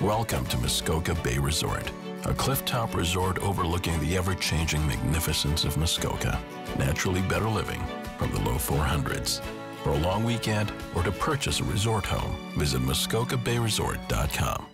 Welcome to Muskoka Bay Resort, a clifftop resort overlooking the ever-changing magnificence of Muskoka. Naturally better living from the low 400s. For a long weekend or to purchase a resort home, visit muskokabayresort.com.